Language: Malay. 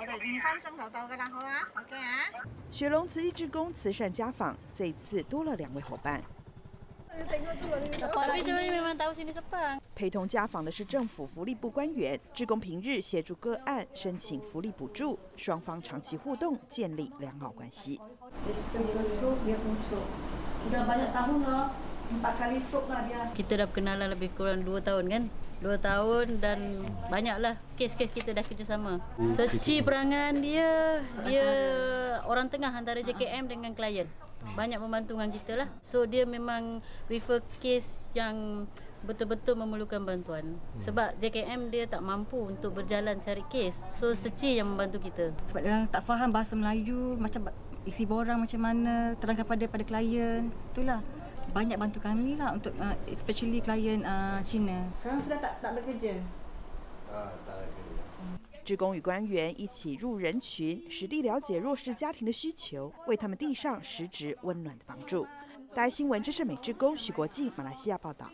我哋五分鐘就到噶啦，好啊？OK 啊？雪龙慈济志工慈善家访，这一次多了两位伙伴。陪同家访的是政府福利部官员，志工平日协助个案申请福利补助，双方长期互动，建立良好关系。Empat kali stroke lah dia. Kita dah kenalan lebih kurang 2 tahun kan? 2 tahun dan banyaklah kes-kes kita dah kerjasama. Seci perangan dia, dia orang tengah antara JKM dengan klien. Banyak membantu dengan kita lah. So dia memang refer kes yang betul-betul memerlukan bantuan. Sebab JKM dia tak mampu untuk berjalan cari kes. So Seci yang membantu kita. Sebab dia tak faham bahasa Melayu, macam isi borang macam mana, terangkan pada pada klien. Itulah banyak bantu kami lah untuk uh, especially klien uh, Cina. Sekarang sudah tak tak bekerja. 职工与官员一起入人群，实地了解弱势家庭的需求，为他们递上实质温暖的帮助。大爱新闻，这是美职工许国际马来西亚报道。